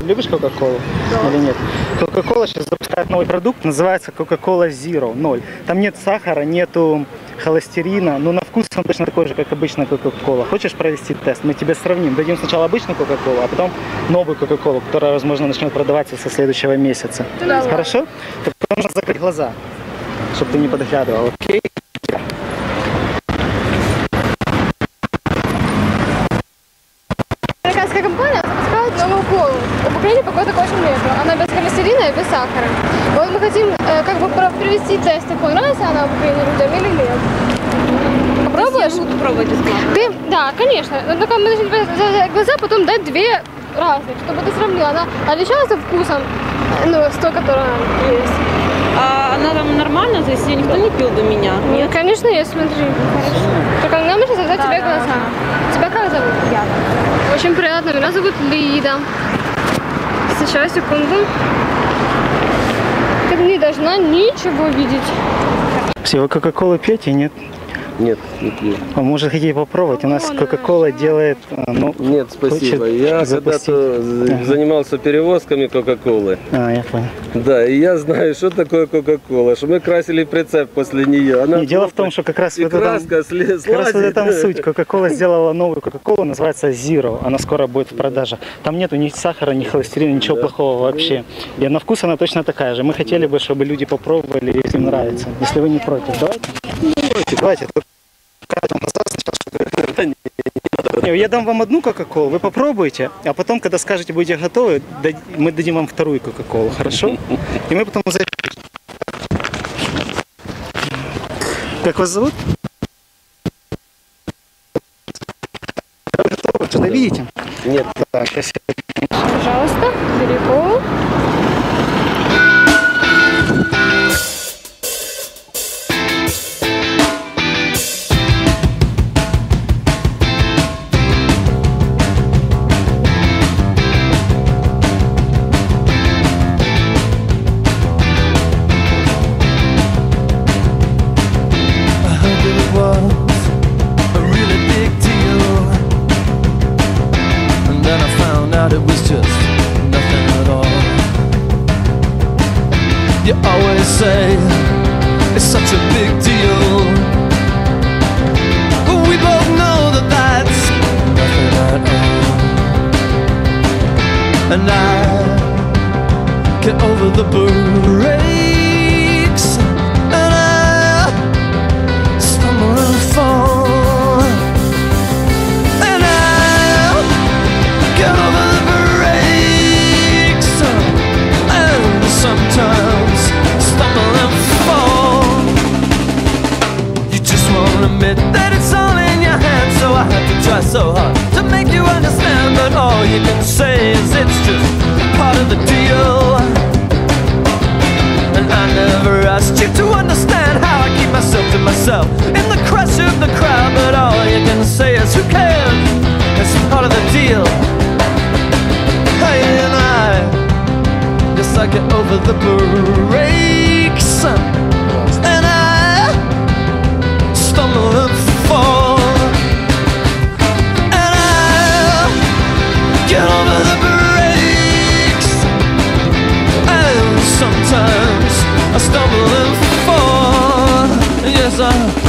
Любишь Кока-Колу или нет? Кока-кола сейчас запускает новый продукт, называется Coca-Cola Zero, 0. Там нет сахара, нету холестерина, но на вкус он точно такой же, как обычная Кока-Кола. Хочешь провести тест? Мы тебе сравним. Дадим сначала обычную Кока-Колу, а потом новую Кока-Колу, которая, возможно, начнет продаваться со следующего месяца. Хорошо? Только нужно закрыть глаза, чтобы ты не подглядывал, окей? Американская компания запускает новую колу. Пока такой очень нету. Она без холестерина и без сахара. Вот мы хотим э, как бы про- провести тест, такой, нравится она Украине людям или нет. Попробуешь? Буду пробовать. Ты, да, конечно. Но только мы должны тебе завязать глаза, потом дать две разных, чтобы ты сравнила. Она отличается вкусом, ну, с той, которая есть. А она там нормально? То есть ее никто не пил до меня? Ну, конечно, есть, смотри. Только нам нужно завязать тебе глаза. Тебя как зовут? Я. Очень приятно. Меня зовут Лида. Сейчас, секунду. Ты не должна ничего видеть. Все, вы Кока-Колу пьете, нет? Нет, не пью. А может хотите попробовать? У нас Кока-Кола делает, э, ну, Нет, спасибо. Я когда-то Ага. занимался перевозками Кока-Колы. а, я понял. Да, и я знаю, что такое Кока-Кола, что мы красили прицеп после нее. Она Не, дело в том, что как раз и вот краска сли- Как раз вот этом суть. Кока-кола сделала новую Кока-колу, называется Zero. Она скоро будет в продаже. Там нету ни сахара, ни холестерина, ничего плохого вообще. И на вкус она точно такая же. Мы хотели бы, чтобы люди попробовали, если им нравится. Если вы не против, давайте. Чтобы- Не, Я дам вам одну Кока-колу, вы попробуйте, а потом, когда скажете, будете готовы, мы дадим вам вторую Кока-колу, хорошо? И мы потом запишем. Как вас зовут? Вы готовы? Что-то видите? Нет, Так, спасибо. You always say it's such a big deal. But we both know that that's nothing at all. And I get over the breaks. All you can say is it's just part of the deal. And I never asked you to understand how I keep myself to myself in the crush of the crowd. But all you can say is who cares? It's part of the deal. Hey, and I, yes, I get over the breaks. I stumble and fall. Yes, I.